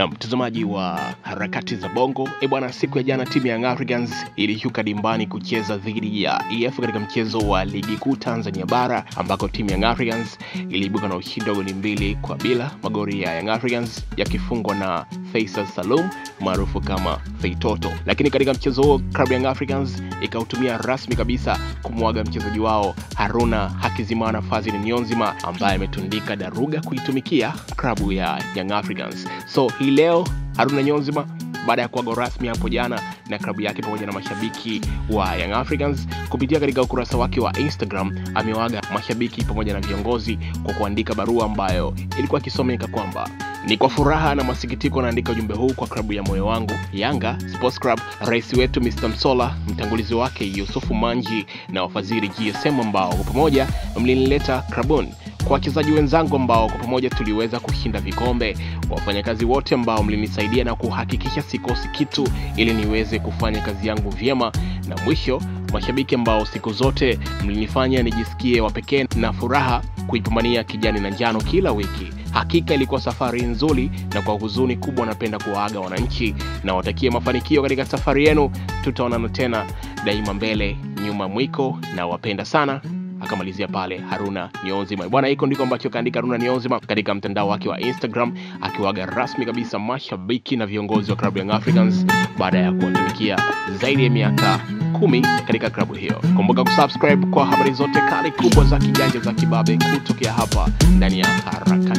Na mtazamaji wa harakati za bongo, e bwana, siku ya jana timu ya Young Africans ilishuka dimbani kucheza dhidi ya EF katika mchezo wa ligi kuu Tanzania bara ambako timu ya Young Africans iliibuka na ushindi wa goli mbili kwa bila, magori ya Young Africans yakifungwa na Faisal Salum maarufu kama Feitoto. Lakini katika mchezo huo klabu ya Young Africans ikautumia rasmi kabisa kumwaga mchezaji wao Haruna Hakizimana Fazil Nyonzima ambaye ametundika daruga kuitumikia klabu ya Young Africans. So hii leo Haruna Nyonzima baada ya kuaga rasmi hapo jana na klabu yake pamoja na mashabiki wa Young Africans kupitia katika ukurasa wake wa Instagram amewaga mashabiki pamoja na viongozi kwa kuandika barua ambayo ilikuwa ikisomeka kwamba ni kwa furaha na masikitiko naandika ujumbe huu kwa klabu ya moyo wangu Yanga Sports Club, rais wetu Mr. Msola, mtangulizi wake Yusufu Manji na wafadhili GSM ambao kwa pamoja mlinileta klabuni. Kwa wachezaji wenzangu ambao kwa pamoja tuliweza kushinda vikombe, wafanyakazi wote ambao mlinisaidia na kuhakikisha sikosi kitu ili niweze kufanya kazi yangu vyema, na mwisho mashabiki ambao siku zote mlinifanya nijisikie wapekee na furaha kuipambania kijani na njano kila wiki. Hakika ilikuwa safari nzuri, na kwa huzuni kubwa napenda kuwaaga wananchi na watakie mafanikio katika safari yenu. Tutaonana tena daima, mbele nyuma mwiko, na wapenda sana akamalizia pale Haruna Nyonzima bwana. Hiko ndiko ambacho kaandika Haruna Nyonzima katika mtandao wake wa Instagram, akiwaga rasmi kabisa mashabiki na viongozi wa klabu Young Africans baada ya kuwatumikia zaidi ya miaka kumi katika klabu hiyo. Kumbuka kusubscribe kwa habari zote kali kubwa za kijanja za kibabe kutokea hapa ndani ya harakati